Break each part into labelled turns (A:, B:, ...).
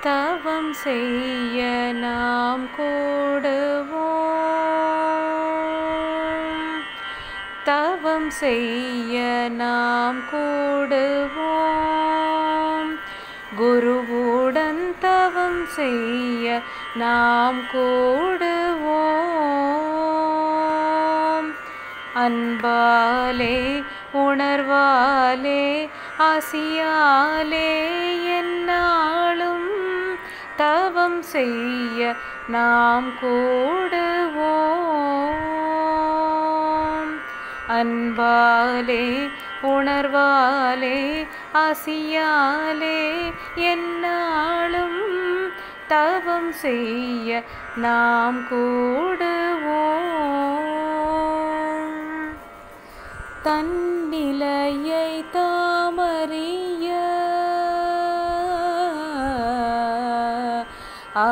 A: தவம் செய்ய நாம் கூடுவோம். தவம் செய்ய நாம் கூடுவோம். குருவுடன் தவம் செய்ய நாம் கூடுவோம். அன்பாலே உணர்வாலே ஆசியாலே என்னாலும் தவம் செய்ய நாம் கூடுவோம். அன்பாலே உணர்வாலே ஆசியாலே என்னாலும் தவம் செய்ய நாம் கூடுவோம். தன்னிலைய ஆ.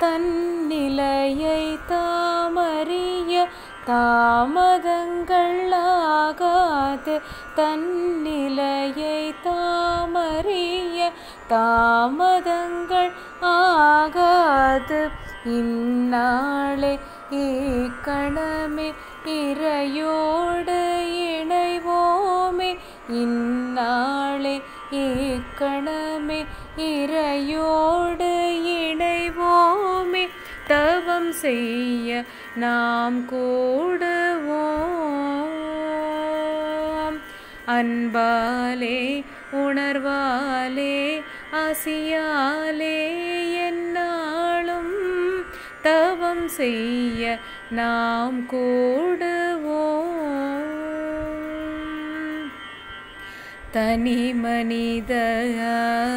A: தன்னிலையை தாமறிய தாமதங்கள் ஆகாது தன்னிலையை தாமறிய தாமதங்கள் ஆகாது. இந்நாளே இக்கணமே இறையோடு இந்நாளே ஏக்கணமே இறையோடு இணைவோமே தவம் செய்ய நாம் கூடுவோம் அன்பாலே உணர்வாலே ஆசியாலே என்னாலும் தவம் செய்ய நாம் கூடுவோம் தனி மனித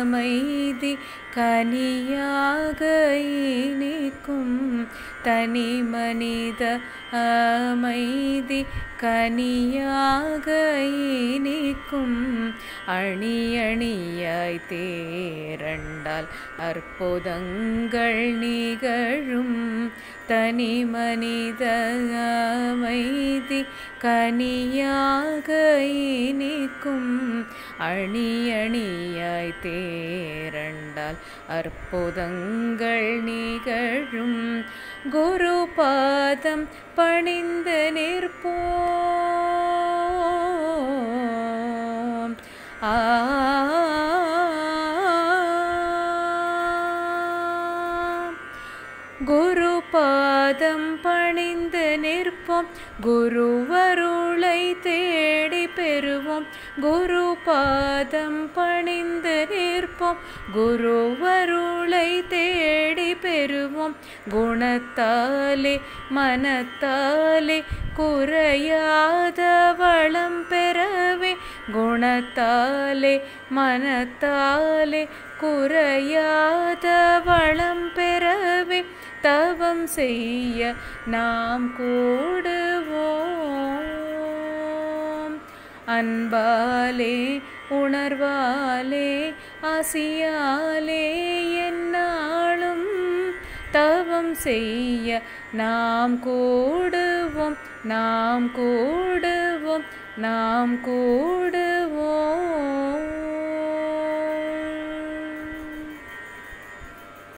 A: அமைதி கனியாக இனிக்கும். தனி மனித அமைதி கனியாக இனிக்கும். அணி அணியாய் தேரண்டால் அற்புதங்கள் நிகழும். தனி மனித அமைதி கனியாக இனிக்கும். அணி அணியாய் தேரண்டால் அற்புதங்கள் நிகழும். குரு பாதம் பணிந்து நிற்போம். ஆ குரு பாதம் பணிந்து நிற்போம். குருவருளை தேடி பெறுவோம். குரு பாதம் பணிந்து நிற்போம். குருவருளை தேடி பெறுவோம். குணத்தாலே மனத்தாலே குறையாத வளம் பெறவே. குணத்தாலே மனத்தாலே குறையாத வளம் பெற பெறவே தவம் செய்ய நாம் கூடுவோம். அன்பாலே உணர்வாலே ஆசியாலே என்னாலும் தவம் செய்ய நாம் கூடுவோம். நாம் கூடுவோம். நாம் கூடுவோம்.